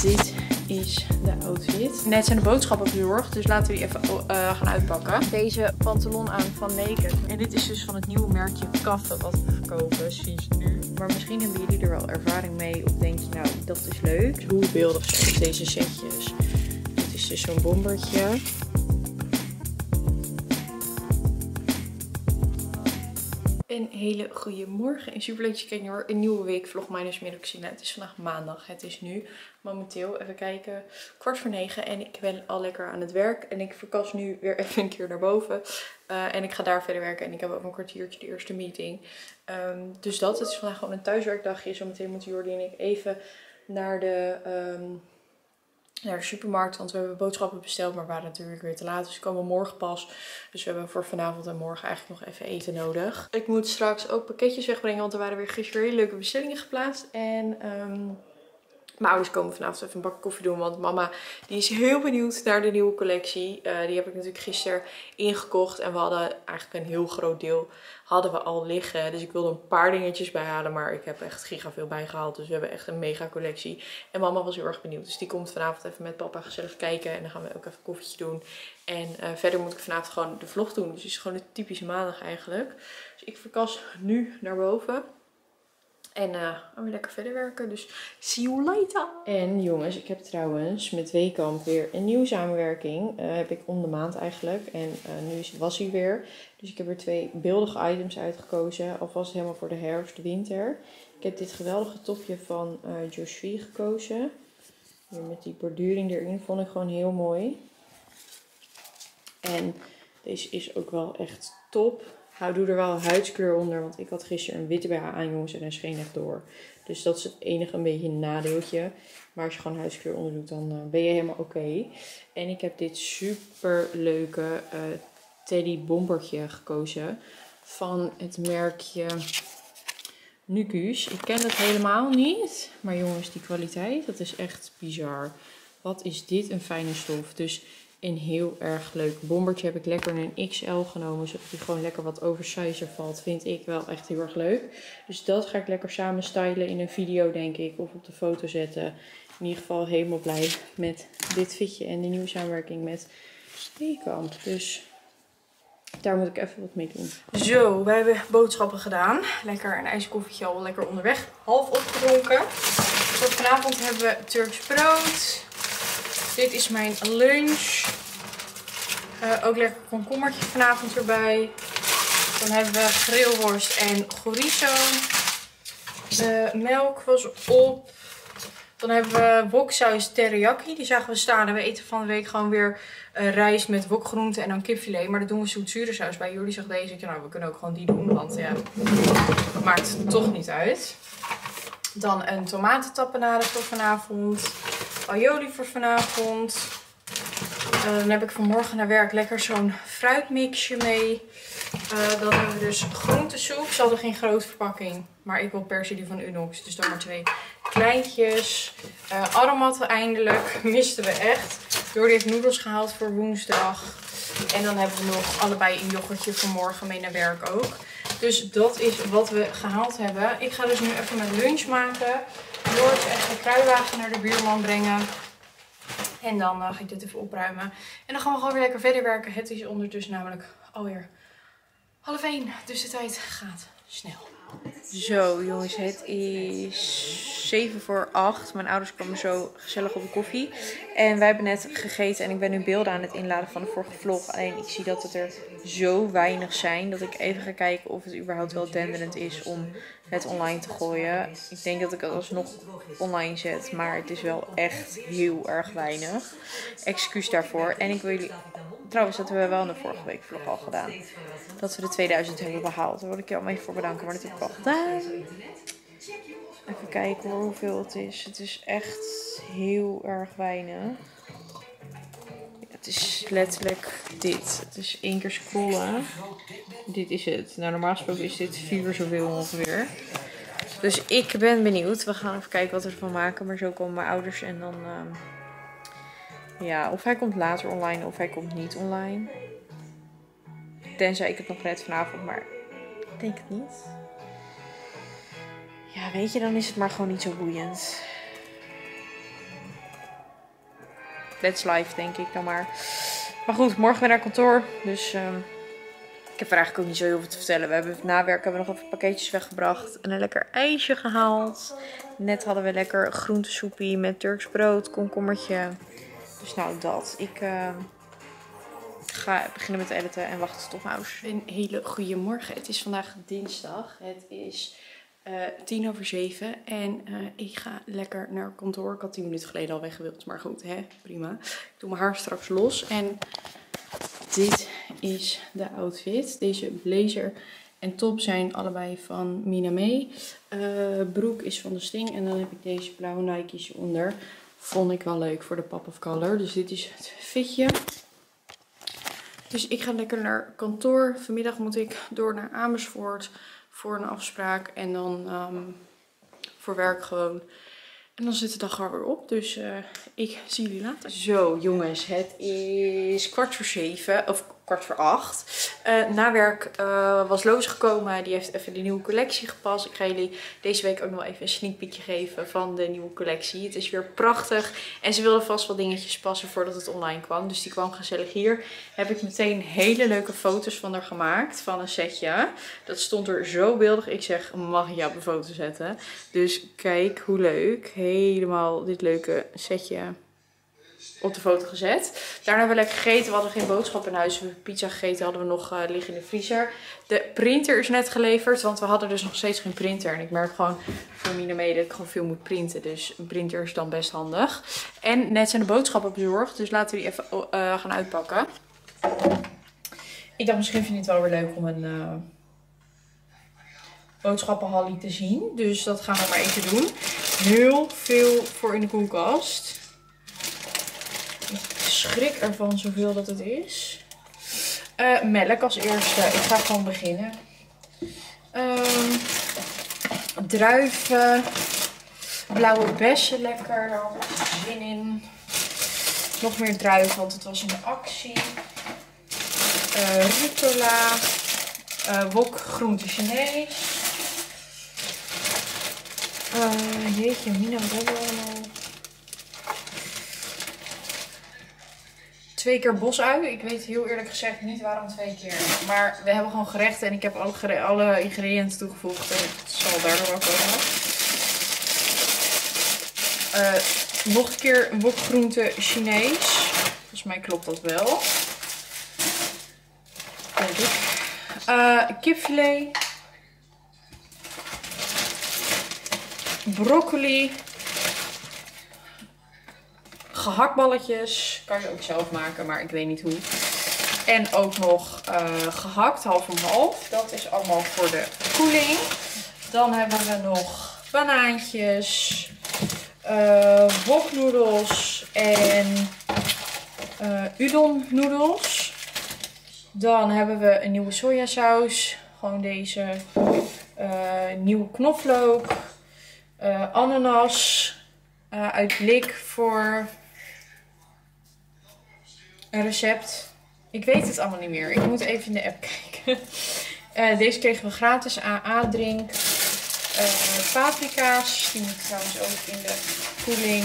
dit is de outfit. Net zijn de boodschappen bezorgd, dus laten we die even uh, gaan uitpakken. Deze pantalon aan van Naked. En dit is dus van het nieuwe merkje Kaffe wat we verkopen sinds nu. Maar misschien hebben jullie er wel ervaring mee of denk je nou, dat is leuk. Hoe beeldig zijn deze setjes? Dit is dus zo'n bombertje. Een hele goede morgen en super leuk dat je kijkt een nieuwe week vlog Minus Middelxine. Het is vandaag maandag. Het is nu momenteel, even kijken, kwart voor negen. En ik ben al lekker aan het werk. En ik verkas nu weer even een keer naar boven. Uh, en ik ga daar verder werken. En ik heb over een kwartiertje de eerste meeting. Um, dus dat, het is vandaag gewoon een thuiswerkdagje. Zometeen moeten Jordi en ik even naar de... Um, naar de supermarkt. Want we hebben boodschappen besteld, maar waren natuurlijk weer te laat. Dus we komen morgen pas. Dus we hebben voor vanavond en morgen eigenlijk nog even eten nodig. Ik moet straks ook pakketjes wegbrengen, want er waren weer gisteren hele leuke bestellingen geplaatst. En um, mijn ouders komen vanavond even een bak koffie doen. Want mama die is heel benieuwd naar de nieuwe collectie. Uh, die heb ik natuurlijk gisteren ingekocht. En we hadden eigenlijk een heel groot deel hadden we al liggen. Dus ik wilde een paar dingetjes bijhalen. Maar ik heb echt giga veel bijgehaald. Dus we hebben echt een mega collectie. En mama was heel erg benieuwd. Dus die komt vanavond even met papa gezellig kijken. En dan gaan we ook even koffietje doen. En uh, verder moet ik vanavond gewoon de vlog doen. Dus het is gewoon een typische maandag eigenlijk. Dus ik verkas nu naar boven. En uh, gaan we lekker verder werken. Dus see you later. En jongens, ik heb trouwens met Weekamp weer een nieuwe samenwerking. Uh, heb ik om de maand eigenlijk. En uh, nu was hij weer. Dus ik heb er twee beeldige items uitgekozen. Alvast helemaal voor de herfst, de winter. Ik heb dit geweldige topje van uh, gekozen. Hier met die borduring erin vond ik gewoon heel mooi. En deze is ook wel echt top. Hou doe er wel huidskleur onder, want ik had gisteren een witte BH aan jongens en hij scheen echt door. Dus dat is het enige een beetje nadeeltje. Maar als je gewoon huidskleur onder doet, dan uh, ben je helemaal oké. En ik heb dit super leuke uh, teddy bombertje gekozen van het merkje Nucus. Ik ken het helemaal niet, maar jongens, die kwaliteit, dat is echt bizar. Wat is dit een fijne stof. Dus een heel erg leuk bombertje heb ik lekker een XL genomen. Zodat die gewoon lekker wat oversizer valt. Vind ik wel echt heel erg leuk. Dus dat ga ik lekker samen stylen in een video denk ik. Of op de foto zetten. In ieder geval helemaal blij met dit fitje. En de nieuwe samenwerking met Steekamp. Dus daar moet ik even wat mee doen. Zo, wij hebben boodschappen gedaan. Lekker een ijskoffietje al lekker onderweg. Half opgedronken. Voor vanavond hebben we Turks brood. Dit is mijn lunch. Uh, ook lekker komkommertje vanavond erbij. Dan hebben we grillworst en chorizo. De melk was op. Dan hebben we woksaus teriyaki. Die zagen we staan. En we eten van de week gewoon weer uh, rijst met wokgroenten en dan kipfilet. Maar dat doen we zoet-zure saus bij. Jullie zag deze. Ik nou, we kunnen ook gewoon die doen. Want ja, maakt toch niet uit. Dan een tomatentapenade voor vanavond aioli voor vanavond. Uh, dan heb ik vanmorgen naar werk lekker zo'n fruitmixje mee. Uh, dan hebben we dus groentesoep. Ze hadden geen grote verpakking. Maar ik wil per se die van Unox. Dus dan maar twee kleintjes. Uh, aromatten eindelijk. Misten we echt. Jordi heeft noedels gehaald voor woensdag. En dan hebben we nog allebei een yoghurtje voor morgen mee naar werk ook. Dus dat is wat we gehaald hebben. Ik ga dus nu even mijn lunch maken. Door echt een kruiwagen naar de buurman brengen. En dan uh, ga ik dit even opruimen. En dan gaan we gewoon weer lekker verder werken. Het is ondertussen namelijk alweer half één. Dus de tijd gaat snel. Zo jongens, het is 7 voor 8. Mijn ouders komen zo gezellig op de koffie. En wij hebben net gegeten en ik ben nu beelden aan het inladen van de vorige vlog. Alleen ik zie dat het er zo weinig zijn dat ik even ga kijken of het überhaupt wel denderend is om het online te gooien. Ik denk dat ik het alsnog online zet, maar het is wel echt heel erg weinig. Excuus daarvoor. En ik wil jullie... Trouwens, dat hebben we wel in de vorige week vlog al gedaan dat we de 2000 hebben behaald. Daar wil ik je allemaal even voor bedanken, maar dat heb ik al gedaan. Even kijken hoeveel het is. Het is echt heel erg weinig. het is letterlijk dit. Het is één keer scrollen. Dit is het. Nou, normaal gesproken is dit vier zoveel ongeveer. Dus ik ben benieuwd. We gaan even kijken wat we ervan maken. Maar zo komen mijn ouders en dan... Uh, ja, of hij komt later online of hij komt niet online. Tenzij ik het nog red vanavond, maar ik denk het niet. Ja, weet je, dan is het maar gewoon niet zo boeiend. Let's live, denk ik dan maar. Maar goed, morgen weer naar kantoor. Dus ehm, ik heb er eigenlijk ook niet zo heel veel te vertellen. We hebben het nawerk hebben we nog even pakketjes weggebracht. En een lekker ijsje gehaald. Net hadden we lekker groentesoepie met Turks brood, komkommertje. Dus nou, dat. Ik ehm, ga beginnen met editen en wachten tot stofhouse. Een hele goede morgen. Het is vandaag dinsdag. Het is uh, tien over zeven. En uh, ik ga lekker naar kantoor. Ik had tien minuten geleden al weggewild. Maar goed, hè, prima. Ik doe mijn haar straks los. En dit is de outfit. Deze blazer en top zijn allebei van Miname. Uh, broek is van de Sting. En dan heb ik deze blauwe Nike's onder. Vond ik wel leuk voor de pop of color. Dus dit is het fitje. Dus ik ga lekker naar kantoor. Vanmiddag moet ik door naar Amersfoort voor een afspraak. En dan um, voor werk gewoon. En dan zit de dag er weer op. Dus uh, ik zie jullie later. Zo jongens, het is kwart voor zeven. Of kwart voor acht. Uh, nawerk uh, was losgekomen. Die heeft even de nieuwe collectie gepast. Ik ga jullie deze week ook nog even een sneak peekje geven van de nieuwe collectie. Het is weer prachtig. En ze wilden vast wel dingetjes passen voordat het online kwam. Dus die kwam gezellig hier. Heb ik meteen hele leuke foto's van haar gemaakt. Van een setje. Dat stond er zo beeldig. Ik zeg, mag ik op een foto zetten? Dus kijk hoe leuk. Helemaal dit leuke setje op de foto gezet. Daarna hebben we lekker gegeten. We hadden geen boodschap in huis. We pizza gegeten. Hadden we nog uh, liggen in de vriezer. De printer is net geleverd. Want we hadden dus nog steeds geen printer. En ik merk gewoon voor Mina mee dat ik gewoon veel moet printen. Dus een printer is dan best handig. En net zijn de boodschappen bezorgd. Dus laten we die even uh, gaan uitpakken. Ik dacht misschien vind je het wel weer leuk om een uh, te zien. Dus dat gaan we maar even doen. Heel veel voor in de koelkast schrik ervan zoveel dat het is. Uh, melk als eerste. Ik ga gewoon beginnen. Um, druiven. Blauwe bessen lekker. Zin in. Nog meer druiven, want het was de actie. Uh, rucola. Uh, wok groente Chinees. Jeetje, Mina, wat allemaal? Twee keer bosui. Ik weet heel eerlijk gezegd niet waarom twee keer. Maar we hebben gewoon gerechten en ik heb alle, alle ingrediënten toegevoegd. En het zal daardoor wel komen. Uh, nog een keer wokgroente Chinees. Volgens mij klopt dat wel. Denk ik. Uh, kipfilet. Broccoli gehaktballetjes. Kan je ook zelf maken, maar ik weet niet hoe. En ook nog uh, gehakt, half om half. Dat is allemaal voor de koeling. Dan hebben we nog banaantjes, uh, woknoedels en uh, udon noedels. Dan hebben we een nieuwe sojasaus. Gewoon deze nieuwe knoflook. ananas uit blik voor een recept. Ik weet het allemaal niet meer. Ik moet even in de app kijken. Uh, deze kregen we gratis. AA-drink. Eh, paprika's. Die moet trouwens ook in de koeling.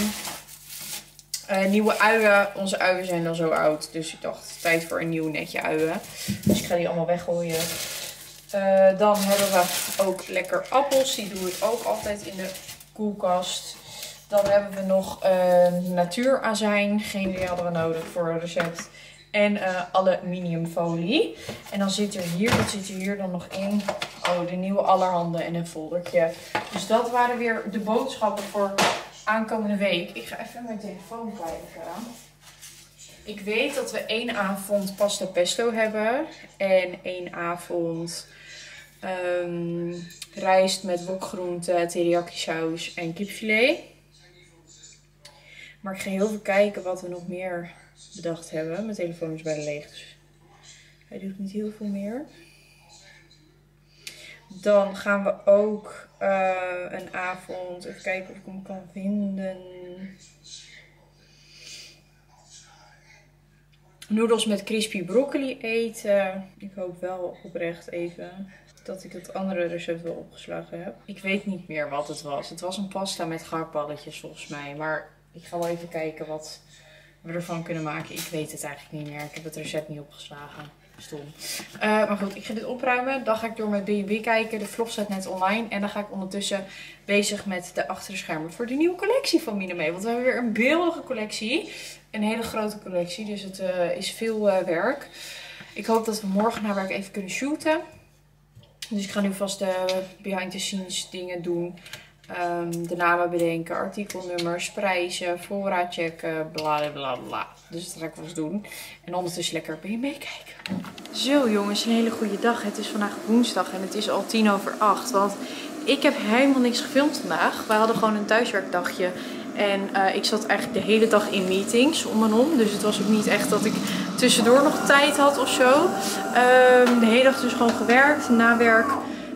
Uh, nieuwe uien. Onze uien zijn dan zo oud. Dus ik dacht, tijd voor een nieuw netje uien. Dus ik ga die allemaal weggooien. dan hebben we ook lekker appels. Die doe ik ook altijd in de koelkast. Dan hebben we nog uh, natuurazijn. Geen die hadden we nodig voor een recept. En uh, aluminiumfolie. En dan zit er hier, wat zit er hier dan nog in? Oh, de nieuwe allerhande en een foldertje. Dus dat waren weer de boodschappen voor aankomende week. Ik ga even mijn telefoon kijken. Ik weet dat we één avond pasta pesto hebben. En één avond um, rijst met wokgroenten, teriyaki saus en kipfilet. Maar ik ga heel veel kijken wat we nog meer bedacht hebben. Mijn telefoon is bijna leeg, dus hij doet niet heel veel meer. Dan gaan we ook uh, een avond, even kijken of ik hem kan vinden. Noedels met crispy broccoli eten. Ik hoop wel oprecht even dat ik het andere recept wel opgeslagen heb. Ik weet niet meer wat het was. Het was een pasta met gehaktballetjes volgens mij. Maar ik ga wel even kijken wat, we ervan kunnen maken. Ik weet het eigenlijk niet meer. Ik heb het recept niet opgeslagen. Stom. Uh, maar goed, ik ga dit opruimen. Dan ga ik door mijn B&B kijken. De vlog staat net online. En dan ga ik ondertussen bezig met de achter de schermen voor de nieuwe collectie van Miname. Want we hebben weer een beeldige collectie. Een hele grote collectie. Dus het uh, is veel uh, werk. Ik hoop dat we morgen naar werk even kunnen shooten. Dus ik ga nu vast de behind the scenes dingen doen. Um, de namen bedenken, artikelnummers, prijzen, voorraad checken, bla bla bla. Dus dat ga ik wel eens doen. En ondertussen lekker je meekijken. Zo jongens, een hele goede dag. Het is vandaag woensdag en het is al tien over acht. Want ik heb helemaal niks gefilmd vandaag. We hadden gewoon een thuiswerkdagje. En uh, ik zat eigenlijk de hele dag in meetings om en om. Dus het was ook niet echt dat ik tussendoor nog tijd had of zo. Um, de hele dag dus gewoon gewerkt. Na werk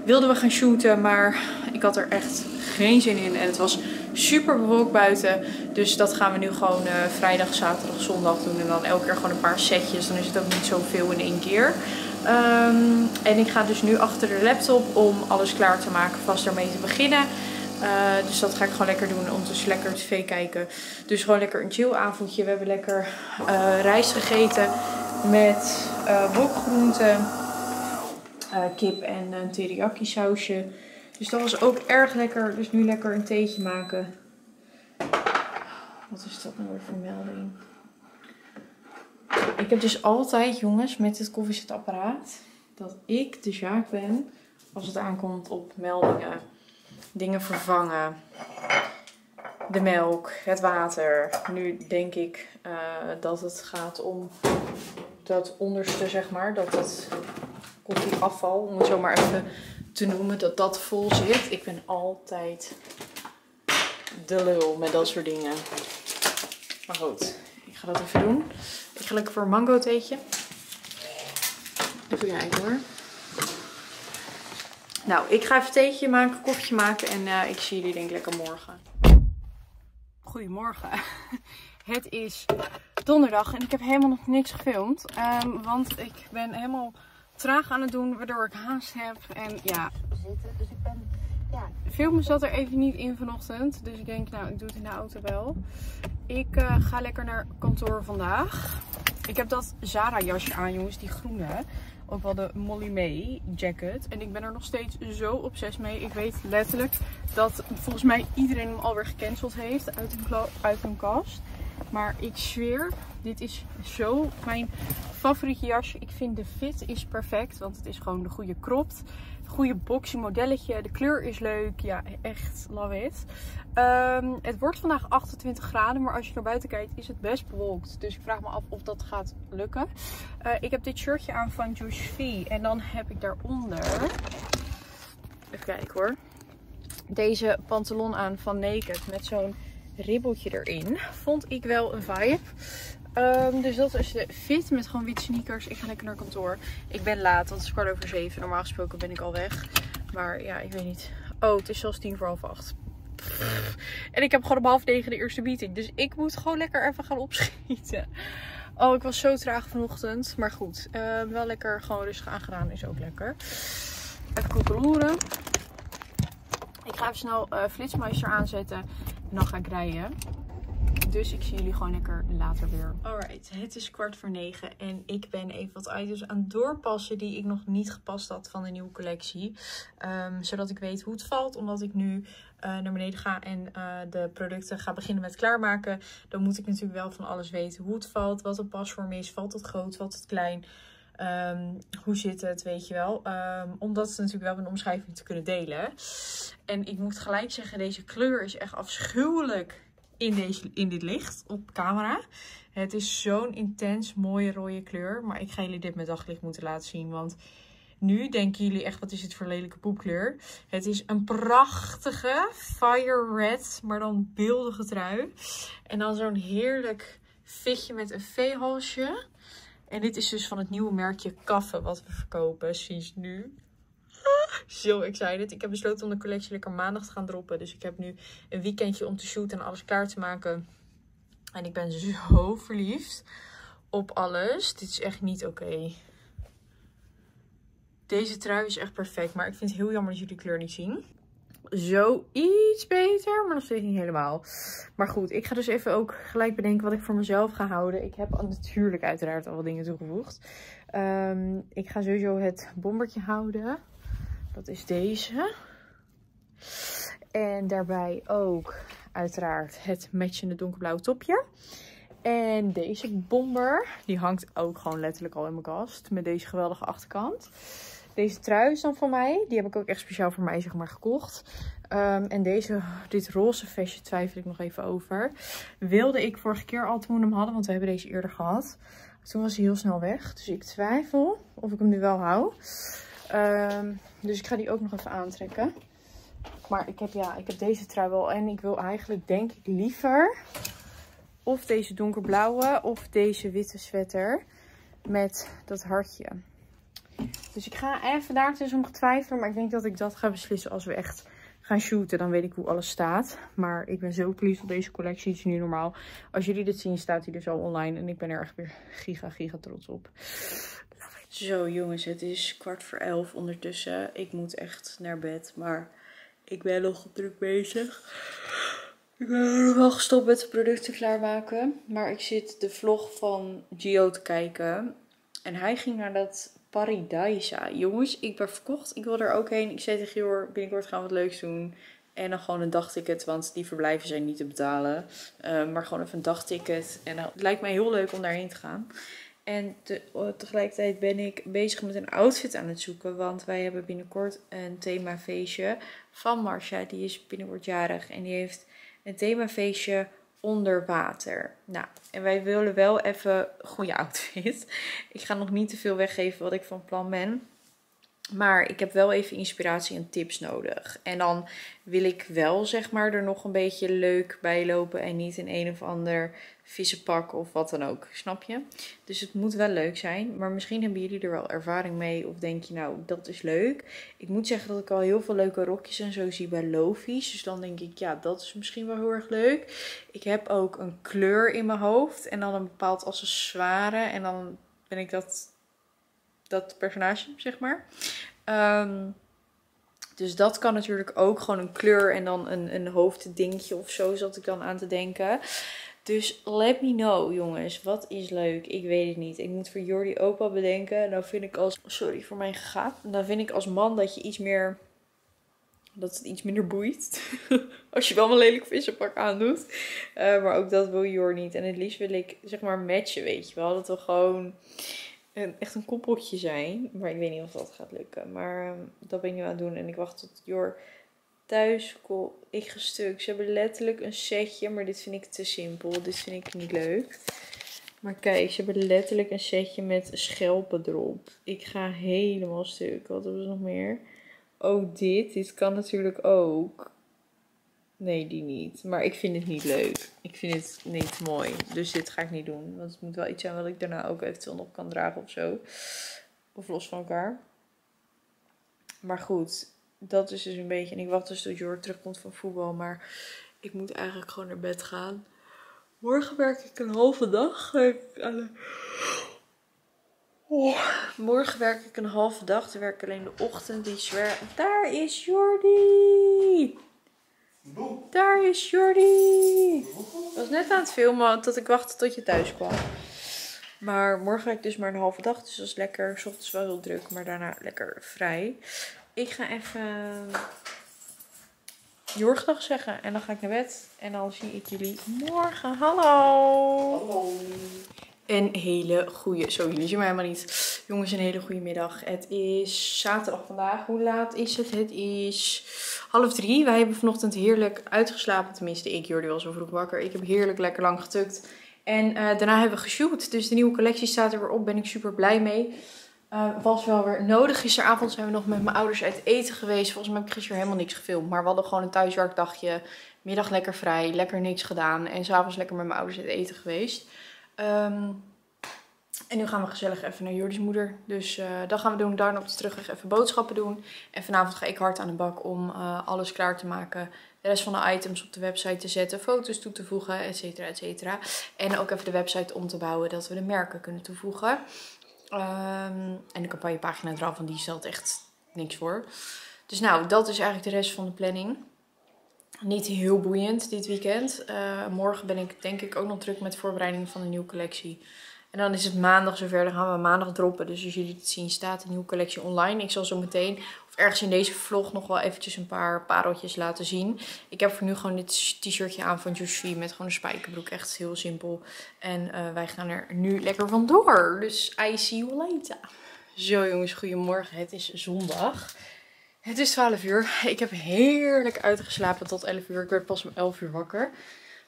wilden we gaan shooten, maar ik had er echt geen zin in. En het was super bewolkt buiten. Dus dat gaan we nu gewoon uh, vrijdag, zaterdag, zondag doen. En dan elke keer gewoon een paar setjes. Dan is het ook niet zoveel in één keer. Um, en ik ga dus nu achter de laptop om alles klaar te maken. Vast ermee te beginnen. Uh, dus dat ga ik gewoon lekker doen. Dus lekker tv kijken. Dus gewoon lekker een chill avondje. We hebben lekker uh, rijst gegeten. Met uh, wokgroenten. Kip en een teriyaki sausje. Dus dat was ook erg lekker. Dus nu lekker een theetje maken. Wat is dat nou weer voor melding? Ik heb dus altijd, jongens, met het koffiezetapparaat, dat ik de zaak ben als het aankomt op meldingen. Dingen vervangen. De melk, het water. Nu denk ik uh, dat het gaat om dat onderste, zeg maar. Dat het koffieafval, om het zo maar even te noemen, dat dat vol zit. Ik ben altijd de lul met dat soort dingen. Maar goed, ik ga dat even doen. Ik ga lekker voor een mango theetje. Even kijken hoor. Nou, ik ga even theetje maken, koffietje maken en uh, ik zie jullie denk ik lekker morgen. Goedemorgen. Het is donderdag en ik heb helemaal nog niks gefilmd. Um, want ik ben helemaal traag aan het doen, waardoor ik haast heb. En ja, zitten. Dus ik ben, ja. Filmen zat er even niet in vanochtend. Dus ik denk, nou, ik doe het in de auto wel. Ik uh, ga lekker naar kantoor vandaag. Ik heb dat Zara jasje aan, jongens, die groene. Ook wel de Molly May jacket. En ik ben er nog steeds zo obsessief mee. Ik weet letterlijk dat volgens mij iedereen hem alweer gecanceld heeft uit een, uit een kast. Maar ik zweer, dit is zo mijn favoriete jasje. Ik vind de fit is perfect, want het is gewoon de goede cropped. Goede boxy modelletje. De kleur is leuk. Ja, echt love it. Um, het wordt vandaag 28 graden, maar als je naar buiten kijkt is het best bewolkt. Dus ik vraag me af of dat gaat lukken. Uh, ik heb dit shirtje aan van V. En dan heb ik daaronder... Even kijken hoor. Deze pantalon aan van Naked met zo'n ribbeltje erin. Vond ik wel een vibe. Um, dus dat is de fit met gewoon witte sneakers. Ik ga lekker naar kantoor. Ik ben laat, want het is kwart over zeven. Normaal gesproken ben ik al weg. Maar ja, ik weet niet. Oh, het is zelfs tien voor half acht. En ik heb gewoon om half negen de eerste meeting. Dus ik moet gewoon lekker even gaan opschieten. Oh, ik was zo traag vanochtend. Maar goed, uh, wel lekker gewoon rustig aangedaan is ook lekker. Even goed roeren. Ik ga even snel uh, Flitsmeister aanzetten. En dan ga ik rijden. Dus ik zie jullie gewoon lekker later weer. Alright, het is kwart voor negen. En ik ben even wat items aan het doorpassen die ik nog niet gepast had van de nieuwe collectie. Um, zodat ik weet hoe het valt. Omdat ik nu uh, naar beneden ga en uh, de producten ga beginnen met klaarmaken. Dan moet ik natuurlijk wel van alles weten hoe het valt. Wat een pasvorm is. Valt het groot? Valt het klein? Um, hoe zit het, weet je wel. Um, om dat natuurlijk wel een omschrijving te kunnen delen. En ik moet gelijk zeggen, deze kleur is echt afschuwelijk in, in dit licht op camera. Het is zo'n intens mooie rode kleur. Maar ik ga jullie dit met daglicht moeten laten zien. Want nu denken jullie echt, wat is het voor lelijke poepkleur? Het is een prachtige fire red, maar dan beeldige trui. En dan zo'n heerlijk fitje met een V-halsje. En dit is dus van het nieuwe merkje Kaffe wat we verkopen sinds nu. Zo excited. Ik heb besloten om de collectie lekker maandag te gaan droppen. Dus ik heb nu een weekendje om te shooten en alles klaar te maken. En ik ben zo verliefd op alles. Dit is echt niet oké. Deze trui is echt perfect. Maar ik vind het heel jammer dat jullie de kleur niet zien. zo iets beter, maar nog steeds niet helemaal. Maar goed, ik ga dus even ook gelijk bedenken wat ik voor mezelf ga houden. Ik heb natuurlijk uiteraard al wat dingen toegevoegd. Ehm, ik ga sowieso het bombertje houden. Dat is deze. En daarbij ook uiteraard het matchende donkerblauwe topje. En deze bomber, die hangt ook gewoon letterlijk al in mijn kast. Met deze geweldige achterkant. Deze trui is dan van mij. Die heb ik ook echt speciaal voor mij zeg maar gekocht. Ehm, en deze, dit roze vestje twijfel ik nog even over. Wilde ik vorige keer al toen we hem hadden, want we hebben deze eerder gehad. Toen was hij heel snel weg. Dus ik twijfel of ik hem nu wel hou. Ehm, dus ik ga die ook nog even aantrekken. Maar ik heb, ja, ik heb deze trui wel. En ik wil eigenlijk denk ik liever of deze donkerblauwe of deze witte sweater met dat hartje. Dus ik ga even daar tussen om twijfelen. Maar ik denk dat ik dat ga beslissen als we echt gaan shooten. Dan weet ik hoe alles staat. Maar ik ben zo pleased op deze collectie. Het is nu normaal. Als jullie dit zien staat hij dus al online. En ik ben er echt weer giga giga trots op. Zo jongens, het is kwart voor elf ondertussen. Ik moet echt naar bed. Maar ik ben nog druk bezig. Ik ben nog wel gestopt met de producten klaarmaken. Maar ik zit de vlog van Gio te kijken. En hij ging naar dat Paradisa. Jongens, ik ben verkocht. Ik wil er ook heen. Ik zei tegen Gior, binnenkort gaan we wat leuks doen. En dan gewoon een dagticket, want die verblijven zijn niet te betalen. Uh, maar gewoon even een dagticket. En het lijkt mij heel leuk om daarheen te gaan. En te, tegelijkertijd ben ik bezig met een outfit aan het zoeken. Want wij hebben binnenkort een themafeestje van Marcia. Die is binnenkort jarig. En die heeft een themafeestje onder water. Nou, en wij willen wel even goede outfit. Ik ga nog niet te veel weggeven wat ik van plan ben. Maar ik heb wel even inspiratie en tips nodig. En dan wil ik wel, zeg maar, er nog een beetje leuk bij lopen. En niet in een of ander vissenpak of wat dan ook. Snap je? Dus het moet wel leuk zijn. Maar misschien hebben jullie er wel ervaring mee. Of denk je, nou, dat is leuk. Ik moet zeggen dat ik al heel veel leuke rokjes en zo zie bij Lofi's. Dus dan denk ik, ja, dat is misschien wel heel erg leuk. Ik heb ook een kleur in mijn hoofd. En dan een bepaald accessoire. En dan ben ik dat dat personage, zeg maar. Ehm, dus dat kan natuurlijk ook gewoon een kleur en dan een, een hoofddingetje of zo zat ik dan aan te denken. Dus let me know, jongens. Wat is leuk? Ik weet het niet. Ik moet voor Jordi wel bedenken. Dan vind ik als... Sorry voor mijn gegaat. Dan vind ik als man dat je iets meer... Dat het iets minder boeit. als je wel een lelijk vissenpak aandoet. Uh, maar ook dat wil Jordi niet. En het liefst wil ik, zeg maar, matchen, weet je wel. Dat we gewoon een, echt een koppeltje zijn. Maar ik weet niet of dat gaat lukken. Maar um, dat ben ik nu aan het doen. En ik wacht tot Jor thuis komt. Ik gestuk. Ze hebben letterlijk een setje. Maar dit vind ik te simpel. Dit vind ik niet leuk. Maar kijk, ze hebben letterlijk een setje met schelpen erop. Ik ga helemaal stuk. Wat hebben ze nog meer? Ook dit. Dit kan natuurlijk ook. Nee, die niet. Maar ik vind het niet leuk. Ik vind het niet mooi. Dus dit ga ik niet doen. Want het moet wel iets zijn wat ik daarna ook eventueel nog kan dragen of zo. Of los van elkaar. Maar goed, dat is dus een beetje. En ik wacht dus tot Jord terugkomt van voetbal. Maar ik moet eigenlijk gewoon naar bed gaan. Morgen werk ik een halve dag. Oh, morgen werk ik een halve dag. Dan werk ik alleen de ochtend. Die is Daar is Jordi! Daar is Jordi. Ik was net aan het filmen tot ik wachtte tot je thuis kwam. Maar morgen ga ik dus maar een halve dag. Dus dat is lekker. S ochtends wel heel druk, maar daarna lekker vrij. Ik ga even Jorgdag zeggen. En dan ga ik naar bed. En dan zie ik jullie morgen. Hallo. Hallo. Een hele goede. Zo, jullie zien mij helemaal niet. Jongens, een hele goede middag. Het is zaterdag vandaag. Hoe laat is het? Het is half drie. Wij hebben vanochtend heerlijk uitgeslapen. Tenminste, ik, Jordi was zo vroeg wakker. Ik heb heerlijk lekker lang getukt. En uh, daarna hebben we geshoot. Dus de nieuwe collectie staat er weer op. Ben ik super blij mee. Uh, was wel weer nodig. Gisteravond zijn we nog met mijn ouders uit eten geweest. Volgens mij heb ik gisteren helemaal niks gefilmd. Maar we hadden gewoon een thuiswerkdagje. Middag lekker vrij. Lekker niks gedaan. En s'avonds lekker met mijn ouders uit eten geweest. Um, en nu gaan we gezellig even naar Jordi's moeder. Dus uh, dat gaan we doen. Daarna op de terugweg even boodschappen doen. En vanavond ga ik hard aan de bak om uh, alles klaar te maken. De rest van de items op de website te zetten. Foto's toe te voegen, et cetera, et cetera. En ook even de website om te bouwen. Dat we de merken kunnen toevoegen. Um, en de campagnepagina eraf, want die stelt echt niks voor. Dus nou, dat is eigenlijk de rest van de planning. Niet heel boeiend dit weekend. Uh, morgen ben ik denk ik ook nog druk met voorbereiding van de nieuwe collectie. En dan is het maandag zover. Dan gaan we maandag droppen. Dus als jullie het zien, staat de nieuwe collectie online. Ik zal zo meteen, ergens in deze vlog, nog wel eventjes een paar pareltjes laten zien. Ik heb voor nu gewoon dit t-shirtje aan van Josephine met gewoon een spijkerbroek. Echt heel simpel. En uh, wij gaan er nu lekker vandoor. Dus I see you later. Zo jongens, goedemorgen. Het is zondag. Het is 12 uur. Ik heb heerlijk uitgeslapen tot 11 uur. Ik werd pas om 11 uur wakker.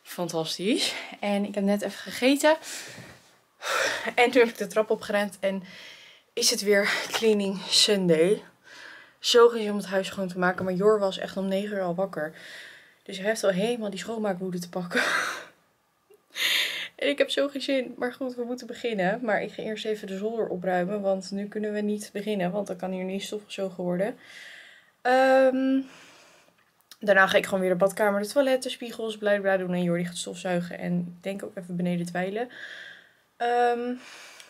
Fantastisch. En ik heb net even gegeten. En toen heb ik de trap opgerend en is het weer cleaning Sunday. Zo gezien om het huis schoon te maken. Maar Jor was echt om 9 uur al wakker. Dus hij heeft al helemaal die schoonmaakwoede te pakken. en ik heb zo geen zin. Maar goed, we moeten beginnen. Maar ik ga eerst even de zolder opruimen. Want nu kunnen we niet beginnen. Want dan kan hier niet stofgezogen worden. Um, daarna ga ik gewoon weer de badkamer, de toilet, de spiegels, bla bla doen. En Jordi gaat stofzuigen. En denk ook even beneden dweilen. Um,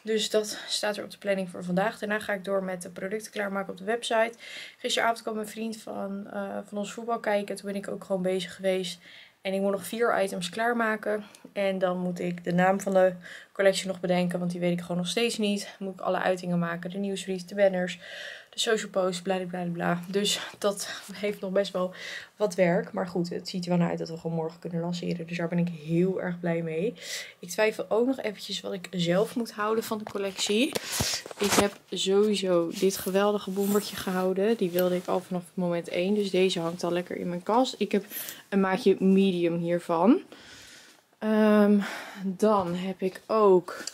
dus dat staat er op de planning voor vandaag. Daarna ga ik door met de producten klaarmaken op de website. Gisteravond kwam een vriend van, uh, van ons voetbal kijken. Toen ben ik ook gewoon bezig geweest. En ik moet nog vier items klaarmaken. En dan moet ik de naam van de collectie nog bedenken. Want die weet ik gewoon nog steeds niet. Moet ik alle uitingen maken. De nieuwsbrief, de banners de social post, bla bla bla. Dus dat heeft nog best wel wat werk. Maar goed, het ziet er wel naar uit dat we gewoon morgen kunnen lanceren. Dus daar ben ik heel erg blij mee. Ik twijfel ook nog eventjes wat ik zelf moet houden van de collectie. Ik heb sowieso dit geweldige bombertje gehouden. Die wilde ik al vanaf moment 1. Dus deze hangt al lekker in mijn kast. Ik heb een maatje medium hiervan. Um, dan heb ik ook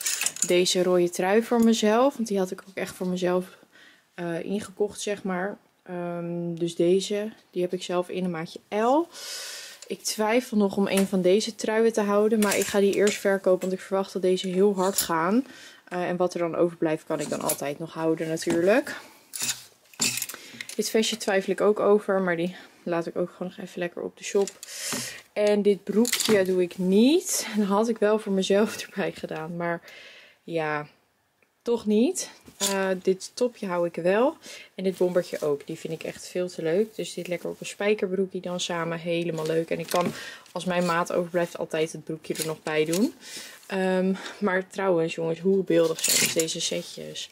deze rode trui voor mezelf. Want die had ik ook echt voor mezelf uh, ingekocht, zeg maar. Um, dus deze, die heb ik zelf in een maatje L. Ik twijfel nog om een van deze truien te houden. Maar ik ga die eerst verkopen, want ik verwacht dat deze heel hard gaan. Uh, en wat er dan overblijft, kan ik dan altijd nog houden natuurlijk. Dit vestje twijfel ik ook over, maar die laat ik ook gewoon nog even lekker op de shop. En dit broekje doe ik niet. En dat had ik wel voor mezelf erbij gedaan. Maar ja, toch niet. Uh, dit topje hou ik wel. En dit bombertje ook. Die vind ik echt veel te leuk. Dus dit lekker op een spijkerbroekje dan samen. Helemaal leuk. En ik kan, als mijn maat overblijft, altijd het broekje er nog bij doen. Um, maar trouwens, jongens, hoe beeldig zijn deze setjes.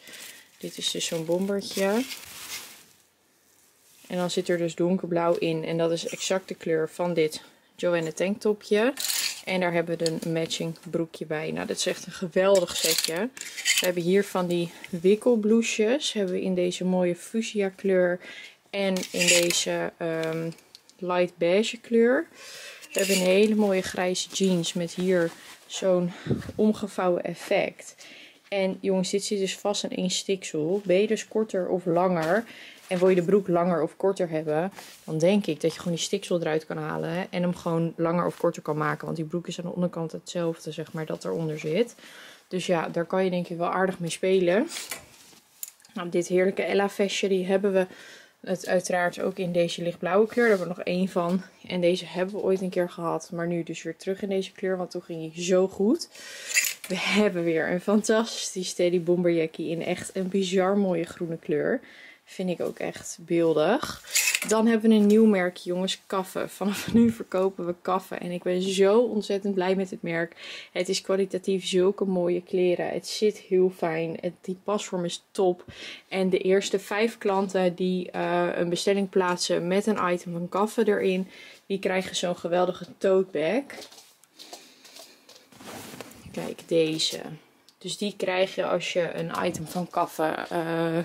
Dit is dus zo'n bombertje. En dan zit er dus donkerblauw in. En dat is exact de kleur van dit Joanne tanktopje. En daar hebben we een matching broekje bij. Nou, dit is echt een geweldig setje. We hebben hier van die wikkelbloesjes. Hebben we in deze mooie fuchsia kleur. En in deze um, light beige kleur. We hebben een hele mooie grijze jeans met hier zo'n omgevouwen effect. En jongens, dit zit dus vast in één stiksel. Ben je dus korter of langer en wil je de broek langer of korter hebben, dan denk ik dat je gewoon die stiksel eruit kan halen. En hem gewoon langer of korter kan maken. Want die broek is aan de onderkant hetzelfde, zeg maar, dat eronder zit. Dus ja, daar kan je denk ik wel aardig mee spelen. Nou, dit heerlijke Ella vestje, die hebben we het uiteraard ook in deze lichtblauwe kleur. Daar hebben we nog één van. En deze hebben we ooit een keer gehad. Maar nu dus weer terug in deze kleur, want toen ging hij zo goed. We hebben weer een fantastisch Steady Bomberjackie in echt een bizar mooie groene kleur. Vind ik ook echt beeldig. Dan hebben we een nieuw merk, jongens, Kaffen. Vanaf nu verkopen we Kaffen. En ik ben zo ontzettend blij met het merk. Het is kwalitatief zulke mooie kleren. Het zit heel fijn. Het, die pasvorm is top. En de eerste vijf klanten die uh, een bestelling plaatsen met een item van Kaffen erin. Die krijgen zo'n geweldige tote bag. Kijk, deze. Dus die krijg je als je een item van Kaffen... Uh,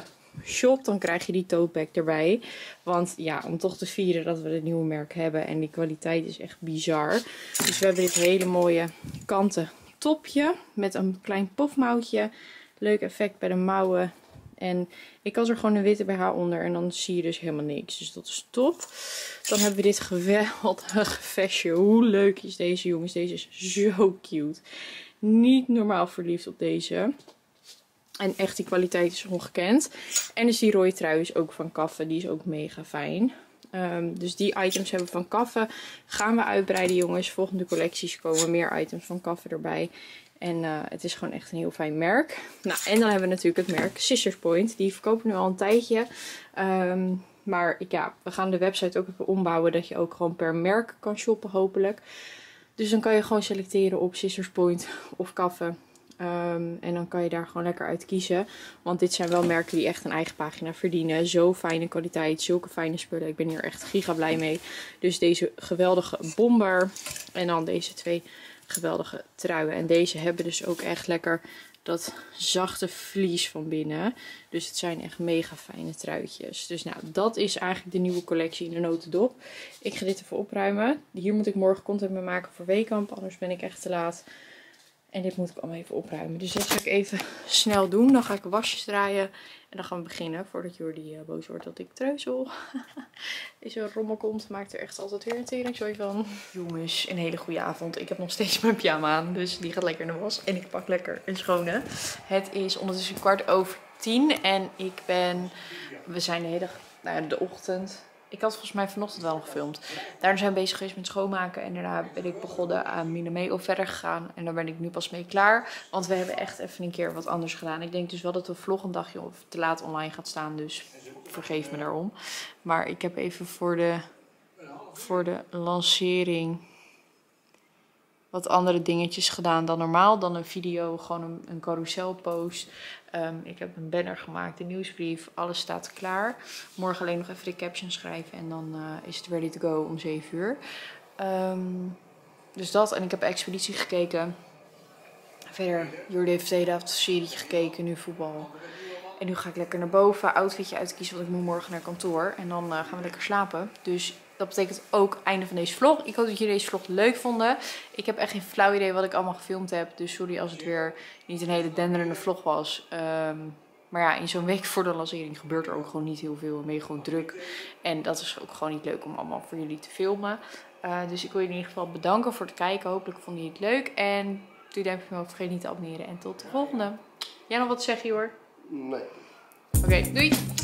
shop, dan krijg je die tote erbij. Want ja, om toch te vieren dat we het nieuwe merk hebben. En die kwaliteit is echt bizar. Dus we hebben dit hele mooie kanten topje met een klein pofmouwtje. Leuk effect bij de mouwen. En ik had er gewoon een witte BH onder en dan zie je dus helemaal niks. Dus dat is top. Dan hebben we dit geweldige vestje. Hoe leuk is deze jongens. Deze is zo cute. Niet normaal verliefd op deze. En echt die kwaliteit is ongekend. En dus die rode trui is ook van Kaffe. Die is ook mega fijn. Um, dus die items hebben we van Kaffe. Gaan we uitbreiden jongens. Volgende collecties komen meer items van Kaffe erbij. En uh, het is gewoon echt een heel fijn merk. Nou, en dan hebben we natuurlijk het merk Sisters Point. Die verkopen nu al een tijdje. Um, Maar ja, we gaan de website ook even ombouwen. Dat je ook gewoon per merk kan shoppen hopelijk. Dus dan kan je gewoon selecteren op Scissors Point of Kaffe. Ehm, en dan kan je daar gewoon lekker uit kiezen. Want dit zijn wel merken die echt een eigen pagina verdienen. Zo fijne kwaliteit, zulke fijne spullen. Ik ben hier echt giga blij mee. Dus deze geweldige bomber. En dan deze twee geweldige truien. En deze hebben dus ook echt lekker dat zachte vlies van binnen. Dus het zijn echt mega fijne truitjes. Dus nou, dat is eigenlijk de nieuwe collectie in de notendop. Ik ga dit even opruimen. Hier moet ik morgen content mee maken voor Weekamp. Anders ben ik echt te laat. En dit moet ik allemaal even opruimen. Dus dat ga ik even snel doen. Dan ga ik wasjes draaien. En dan gaan we beginnen. Voordat Jordi uh, boos wordt dat ik treuzel. Deze rommel komt. Maakt er echt altijd weer een teringzooi van. Jongens, een hele goede avond. Ik heb nog steeds mijn pyjama aan. Dus die gaat lekker in de was. En ik pak lekker een schone. Het is ondertussen kwart over tien. En ik ben... We zijn de hele nou ja, de ochtend ik had volgens mij vanochtend wel gefilmd. Daarna zijn we bezig geweest met schoonmaken. En daarna ben ik begonnen aan Minameo verder gegaan. En daar ben ik nu pas mee klaar. Want we hebben echt even een keer wat anders gedaan. Ik denk dus wel dat de vlog een dagje of te laat online gaat staan. Dus vergeef me daarom. Maar ik heb even voor de, voor de lancering wat andere dingetjes gedaan dan normaal. Dan een video, gewoon een, een carousel post. Ehm, ik heb een banner gemaakt, een nieuwsbrief, alles staat klaar. Morgen alleen nog even de caption schrijven en dan uh, is het ready to go om 7 uur. Um, dus dat, en ik heb expeditie gekeken. Verder, Jordi heeft avond serie gekeken, nu voetbal. En nu ga ik lekker naar boven, outfitje uitkiezen, want ik moet morgen naar kantoor. En dan uh, gaan we lekker slapen. Dus dat betekent ook einde van deze vlog. Ik hoop dat jullie deze vlog leuk vonden. Ik heb echt geen flauw idee wat ik allemaal gefilmd heb. Dus sorry als het weer niet een hele denderende vlog was. Um, maar ja, in zo'n week voor de lancering gebeurt er ook gewoon niet heel veel. Dan ben je gewoon druk. En dat is ook gewoon niet leuk om allemaal voor jullie te filmen. Uh, dus ik wil je in ieder geval bedanken voor het kijken. Hopelijk vonden jullie het leuk. En doe duimpje omhoog. Vergeet niet te abonneren. En tot de volgende. Jij nog wat te zeggen, hoor? Nee. Oké, okay, doei!